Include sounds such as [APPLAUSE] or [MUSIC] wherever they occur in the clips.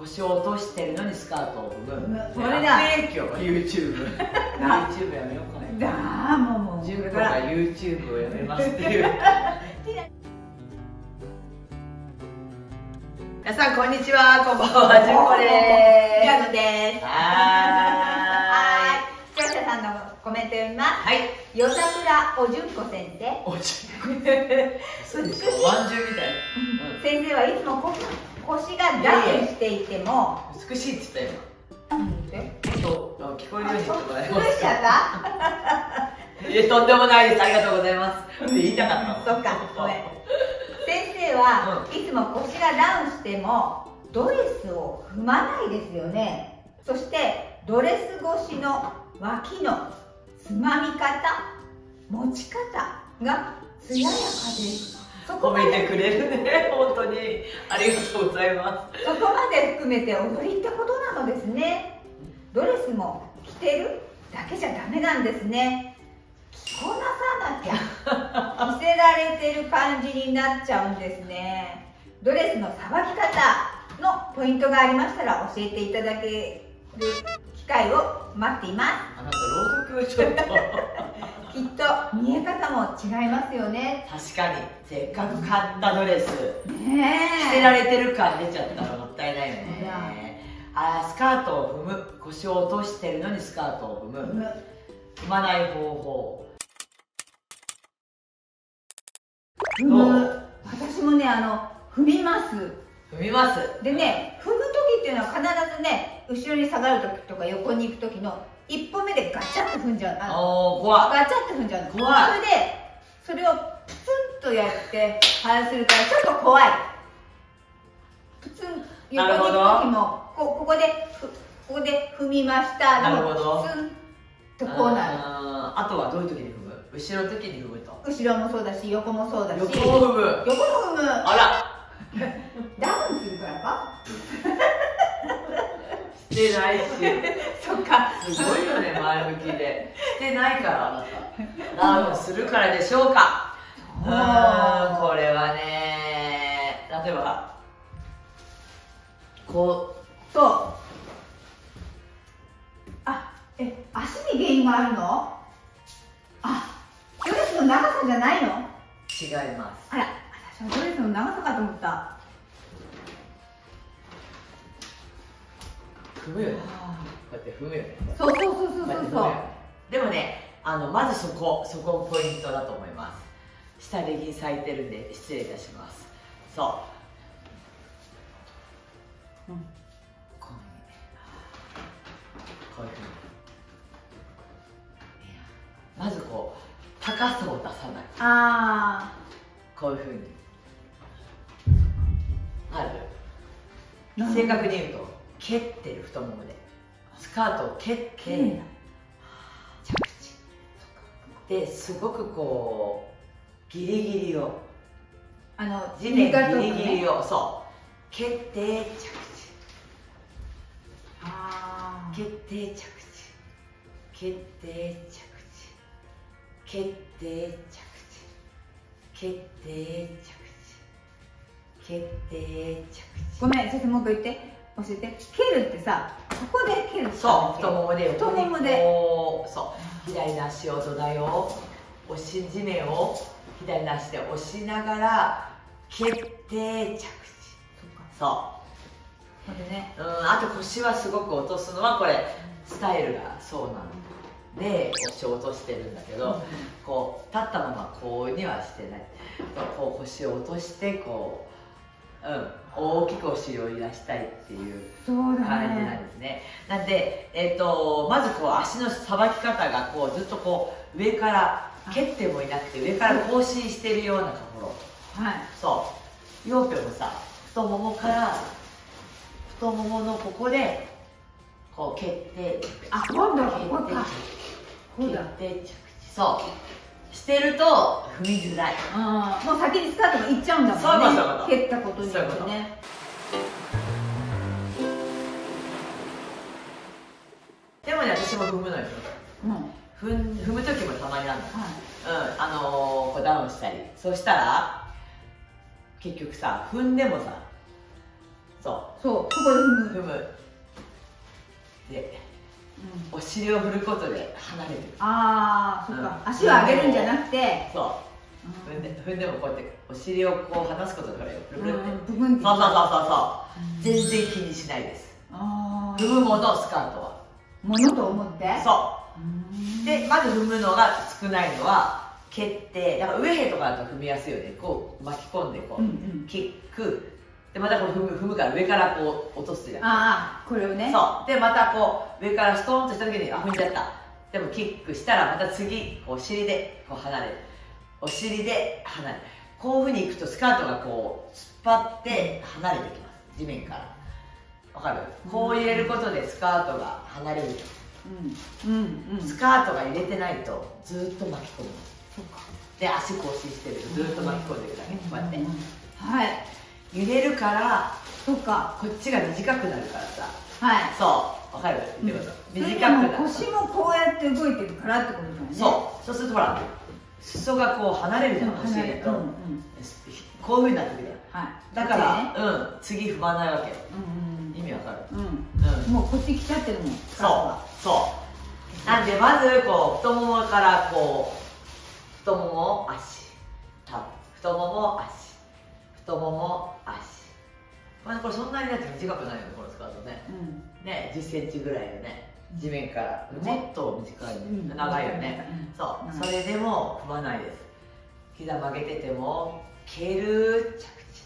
腰を落としてるのにスカートを踏むそれだ。悪影響。YouTube [LAUGHS] YouTube やめようかね。だーもうもう10個が YouTube をやめますっていう。[LAUGHS] 皆さんこんにちは。こんばんはじゅんこでジャムです。すはい。視聴者さんのコメント読みます。はい。夜桜おじゅんこ先生。おじゅんこ。[LAUGHS] そうでしょ。まんじゅうみたい。な、先生はいつもこ腰がダウンしていても。うん、美しいって言ったよ今そうあ聞こえるように言ってもらえますちゃった？[LAUGHS] いやとんでもないです。ありがとうございます。って言いたかったの。そっかごめん。先生はいつも腰がダウンしてもドレスを踏まないですよね。そしてドレス越しの脇のつまみ方持ち方が艶やかです褒めてくれるね本当に。ありがとうございまそこまで含めて踊りってことなのですね。ドレスも着てるだけじゃダメなんですね。着こなさなきゃ。着せられてる感じになっちゃうんですね。ドレスのさばき方のポイントがありましたら教えていただける機会を待っています。あなた朗読をちょっときっと見え方も違いますよね。確かに。せっかく買ったドレス。ね着せられてる感出ちゃったらもったいないよね。あースカートを踏む。腰を落としてるのにスカートを踏む。踏まない方法。踏む。私もねあの踏みます。踏みます。でね踏む時っていうのは必ずね後ろに下がる時とか横に行く時の一歩目でガチャッと踏んじゃう。あのおお怖いガチャッと踏んじゃうの。怖いそれでそれをプツンとやって反するからちょっと怖い。プツン横に行く時もこここでふここで踏みました。なるほど。プツンとこうなる。あとはどういう時に踏む？後ろの時に踏むと。後ろもそうだし横もそうだし。横を踏む。横も踏む。あら。[LAUGHS] ダウンするからか？[LAUGHS] してないしそっか。すごいよね前向きで。してないからあなた。ダウンするからでしょうか。うーんこれはね例えばこそうあえ足に原因があるの？あドレスの長さじゃないの？う違います。あら私はドレスの長さかと思った。踏むよねこうやって踏むよねそうそうそうそうそう。そうでもねあのまずそこそこポイントだと思います。下レギン咲いてるんで失礼いたします。そう、うん。こういうこういうふうにまずこう高さを出さない。あこういうふうに。ある。ー正確に言うと蹴ってる太ももでスカートを蹴って着地ですごくこうギリギリを。あの地面ギリギリね。をそう。蹴って着あ地蹴って着地。蹴って着地。蹴って着地。蹴って着地。蹴って着地。ごめん先生もう一回言って。教えて。蹴るってさここで蹴る。そう太ももで太ももで。そう左の足を土台を押し地面を左の足で押しながら蹴って着地。そこれねう、うん、あと腰はすごく落とすのはこれスタイルがそうなんで腰を落としてるんだけど、こう立ったままこうにはしてない。こう腰を落としてこう、うん、大きくお尻を揺らしたいっていう感じなんねですね。なんで、えっとまずこう足のさばき方がこうずっとこう上から蹴ってもいなくて上から更新してるようなところ。はい。そう。ヨーピョもさ太ももから太もものここでこう蹴ってあ今度はここか。蹴って着地。そうしてると踏みづらい。もう先にスカートがいっちゃうんだもんね。蹴ったことによってね。でもね私も踏むのよ。うん。踏ん踏む時もたまにあるの。はい。うん、あのー、こうダウンしたり。そしたら結局さ踏んでもさそそうそこで踏む、う踏む。でお尻を振ることで離れる。ああそっか、うん。足を上げるんじゃなくて、そう。踏ん。で踏んでもこうやってお尻をこう離すことでほらよ。プルプルって、そうそうそうそうそう。全然気にしないです。ああ踏むものスカートは。ものと思って？そう。うん。でまず踏むのが少ないのは蹴ってだから上へとかだと踏みやすいよね。こう巻き込んでこう、キックでまたこう踏む踏むから上からこう落とすじゃん。ああこれをね。そう。でまたこう上からストーンとした時にあ踏んじゃった。でもキックしたらまた次お尻でこう離れる。お尻で離れる。こういうふうにいくとスカートがこう突っ張って離れてきます。地面から。わかる？こう入れることでスカートが離れるうん。うんうん。スカートが入れてないとずっと巻き込む。そっか。で足更新してるとずっと巻き込んでいくだけ。こうやって。うん。はい入れるからそっかこっちが短くなるからさ。はい。そう。わかる？言ってこと短くそれでもなる。腰もこうやって動いてるからってことだよね。そう。そうするとほら裾がこう離れるじゃんお離れ尻と、るうんうん。こういうふうになってくるはい。だから、ね。うん次踏まないわけ。ようん。意味わかる？うん。うん。うんもうこっち来ちゃってるもんそう。そう。なんでまずこう太ももからこう太もも足。タ太もも足太もも足。まあこれそんなにだって短くないよねこのスカートね。うん。ね1 0ンチぐらいよね地面から。ねもっと短い、うん。長いよね、うん。そう。それでも踏まないです。膝曲げてても蹴る着地。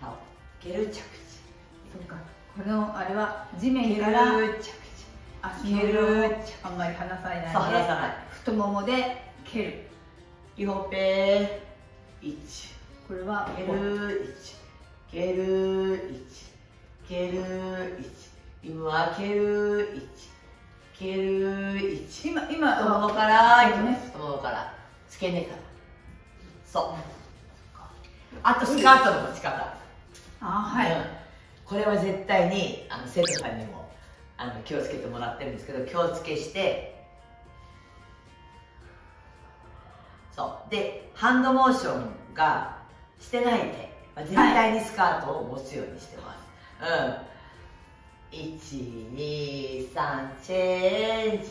タオ蹴る着地。そっか。このあれは地面蹴からる着地。足の蹴るあんまり離さないで。そう離さない。太ももで蹴る。イホペ1これは蹴る1蹴る1蹴る1今蹴る1蹴る1今今太ももからいきまねす太ももから付け根から。そう。あとスカートの持ち方。あはい、うん。これは絶対にあの生徒さんにもあの気をつけてもらってるんですけど気をつけして。そう。でハンドモーションがしてない手、まあ、絶対にスカートを持つようにしてます、うん。123チェンジ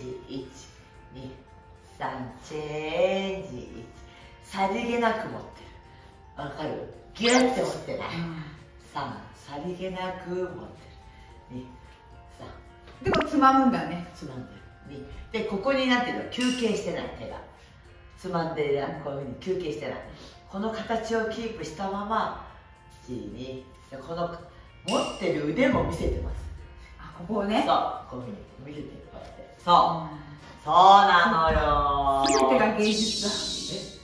123チェンジ1さりげなく持ってる。わかる？ギュッて持ってない、3さりげなく持ってる。23でもつまむんだね。つまんでる。2でここになってるの？は休憩してない手が。つまんでるこういうふうに休憩してないこの形をキープしたまま12でこの持ってる腕も見せてます。あここをね。そうこういうふうに見せてるこうやって。そう。そうなのよ。全てが芸術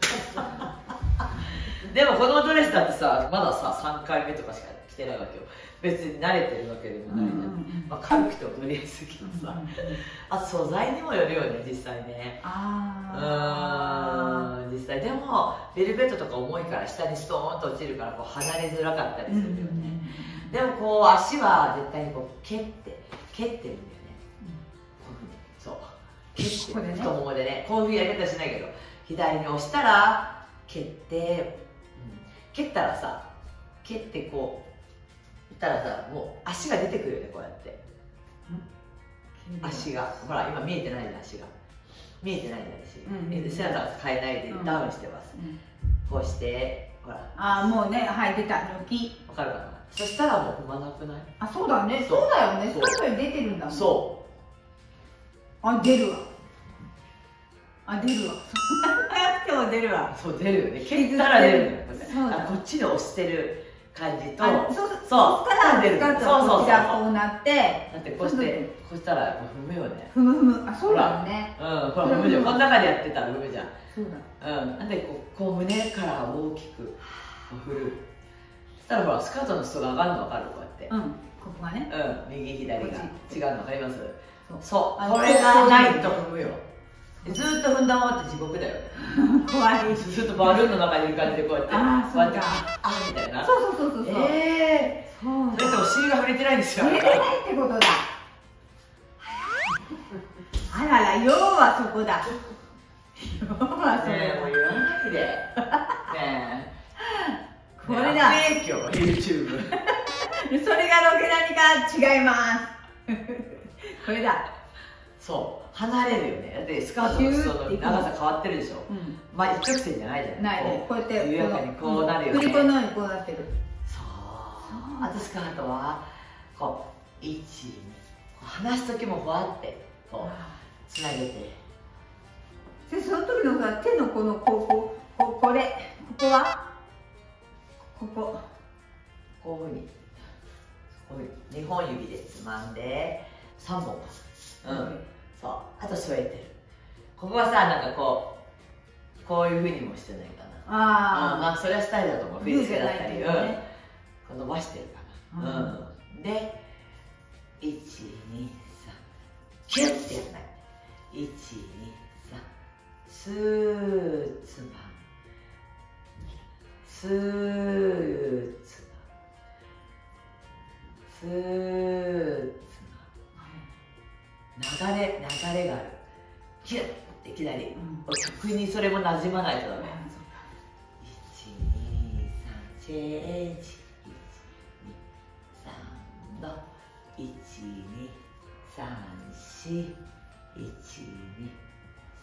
[LAUGHS] でもこのドレスだってさまださ3回目とかしか着てないわけよ。別に慣れてるわけでもないじゃん、うんうんうん。まあ、軽くて踊りやすいけどさ、あと素材にもよるよね実際ね。うあー。ん実際。でもベルベットとか重いから下にストーンと落ちるからこう離れづらかったりーするよね、でもこう足は絶対にこう蹴って蹴ってるんだよね。こういうふうに。そう。蹴ってね。太ももでね。こういうふうにやり方しないけど。左に押したら蹴って、うん、蹴ったらさ蹴ってこう言ったらさもう足が出てくるよねこうやって。足が。ほら今見えてないじゃん足が。見えてないじゃん足、うんえ背中が変えないでうん。ダウンしてます、うん。こうしてほら。ああもうねはい出た抜きわかるかな？そしたらもう踏まなくない？あそうだね。そう。だよね。そう。スカートに出てるんだもん。そあ出るわ。あ出るわ。そんなやっても出るわ。うそう出るよね。蹴ったら出るのよ。こうやってそうだ。あこっちで押してる感じとあそうそうから出るそうそうそう。がこうなってだってこうしてこうしたらこう踏むよね。ふむふむ。あそうだよね。うんこれ踏むじゃん。この中でやってたら踏むじゃん。そうだ。うんなんでこうこう胸から大きく振る。そしたらほらスカートの裾が上がるの分かる？こうやって。うんここがね。うん右左が。違うの分かります？そう。これがないと。踏むよ。でずーっと踏んだままって地獄だよ。ね怖いずっとバルーンの中にいる感じでこうやってあーこうやってそうかあみたいな。そうそうそうそうそう。えそう。ー、それってお尻が触れてないんですよ。触れてないってことだ。あらら要はそこだ。要はそねえれもう言わないでねえ。[LAUGHS] これだ。やって今日 YouTube [LAUGHS] それがろく何か違います。[LAUGHS] これだ。そう離れるよね。だってスカートの裾の長さ変わってるでしょ？うん。まあ一直線じゃないじゃないないね。こうやって緩やかにこうなるよね。振り子のようにこうなってる。そう。そうあとスカートはこう1離す時もふわってこうつなげて。でその時のさ手のこのこうこうこうこれ。ここは？ここ。こういうふうに。こういうふうに。2本指でつまんで3本。かうん、そうあと添えてる。ここはさなんかこうこういうふうにもしてないかな。あうんまあそれはスタイルだと思う。振り付けだったり、ね。こう伸ばしてるかな、うん。で123キュッてやらない。123スーツマンスーツマンスーツ。マン流れ流れがある。キュッていきなり、うん。曲にそれもなじまないとダメあ1 2 3チェンジ1 2 3の1 2 3 4 1 2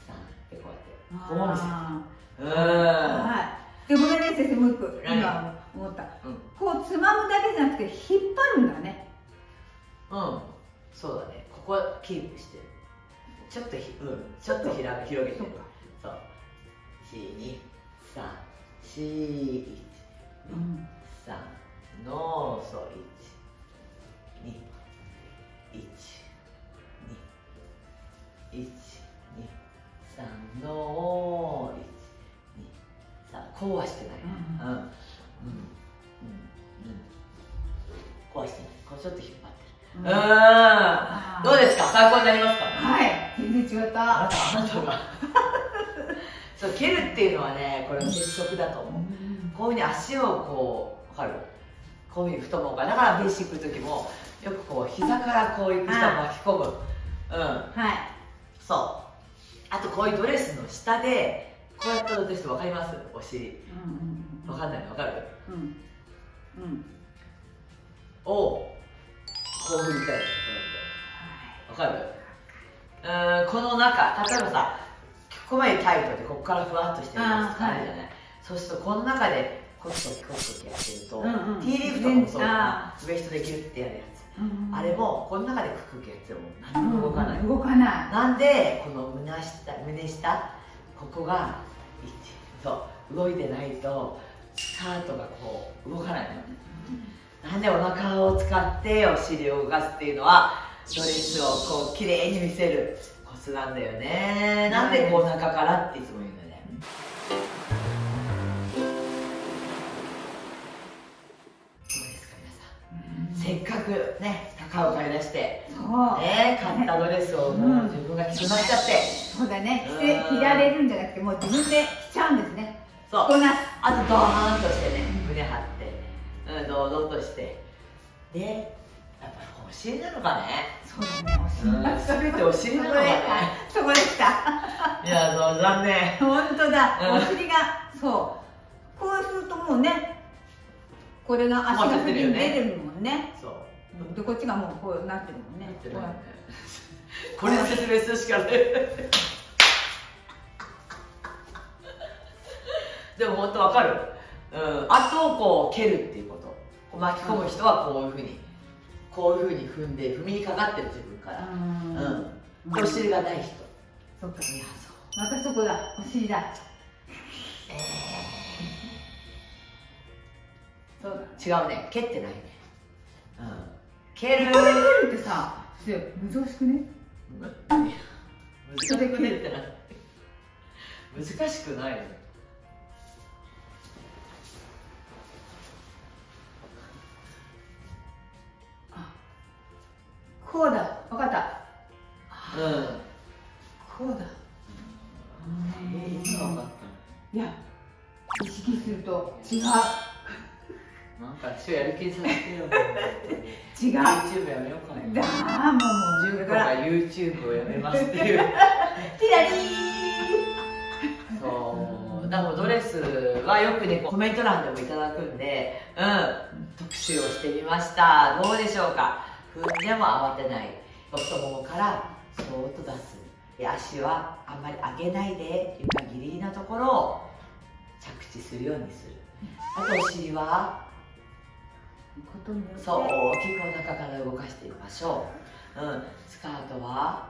3ってこうやって。こうんー。はい。でごめんね先生もう一個。何今思った。うんこうつまむだけじゃなくて引っ張るんだね。うん。そうだねここはキープしてるちょっとひうんちょっとひら広げてるそうかそう1 2 3 4うん三のそう一二一二一二三の一二三こうはしてない、うんうんうんうんうんこうはしてないこうちょっと引っ張って。うん。どうですか？参考になりますか？はい。全然違った。あなたあなたが。[LAUGHS] そう蹴るっていうのはねこれは鉄則だと思う。こういうふうに足をこう、わかる？こういうふうに太ももから、だからベーシックの時も、よくこう、膝からこういう膝を巻き込む。うん。はい。そう。あとこういうドレスの下で、こうやったドレスわかります？お尻。うんわかんない？わかる？うんうん。うん。を、こう振り返る。こうやって。わかる？うーん、この中、例えばさ、ここまでタイトで、ここからふわっとしてるやつあーあるじゃない？そうすると、この中で、コツコツコツコツやってると、うんうん T リフトもそうだウエストできるってやるやつ。うんあれもこの中でクククやっても何も動かない、動かないなんでこの胸下胸下ここが一そう動いてないとスカートがこう動かないのなんでお腹を使ってお尻を動かすっていうのはドレスをこう綺麗に見せるコツなんだよね。なんでこうお腹からっていつも言うんだよね。どうですか皆さん？せっかくね高を買い出してそう。ね買ったドレスをもう自分が着なくなっちゃって、そうだね。着着られるんじゃなくてもう自分で着ちゃうんですね。そう。こなす。あとドーンとしてね堂々として。でやっぱりお尻なのかね。そうだね。お尻うん。そてお尻なのか。ねそこでしたいやそう残念。本当だ、うん。お尻がそう。こうするともうねこれが足が先に出てるもんね。そう。でこっちがもうこうなってるもんね。ねこれ説明するしかない。でも本当わかる、うん、あとこう蹴るっていうこと巻き込む人はこういうふうにこういうふうに踏んで踏みにかかってる自分から。うん。うん、お尻がない人。そっか。いやそう。またそこだ。お尻だそうだ。違うね。蹴ってないね。うん。蹴るここで蹴る。ってさ難しくね？難しくね難しくないこうだ。分かった。うん。こうだ。いや意識すると違う。たなんか一緒やる気にさせてよ。違う。だ YouTube やめようかな。ーもうもう純子がだから。YouTube をやめますっていう。ティラリーそう。だからドレスはよくねコメント欄でもいただくんでうん。特集をしてみました。どうでしょうか？踏んでも慌てない。太ももからそーっと出す。足はあんまり上げないで。床ギリギリなところを着地するようにする。あとお尻はそう大きくお腹から動かしてみましょう、うん、スカートは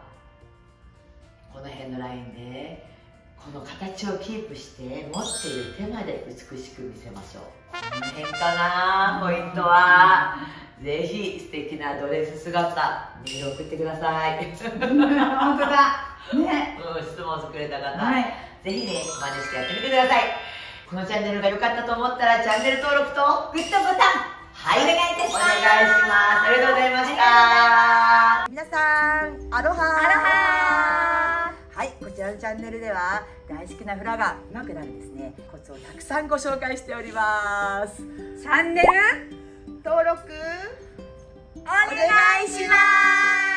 この辺のラインでこの形をキープして持っている手まで美しく見せましょう。この辺かなポイントはぜひ素敵なドレス姿メール送ってください。本当だ。ね、うん、質問してくれた方、はい、ぜひね真似してやってみてください。このチャンネルが良かったと思ったらチャンネル登録とグッドボタンはい、お願いいたします。お願いします。ありがとうございました。皆さん、アロハアロハはい、こちらのチャンネルでは大好きなフラがうまくなるですね、コツをたくさんご紹介しております。チャンネル？登録お願いします。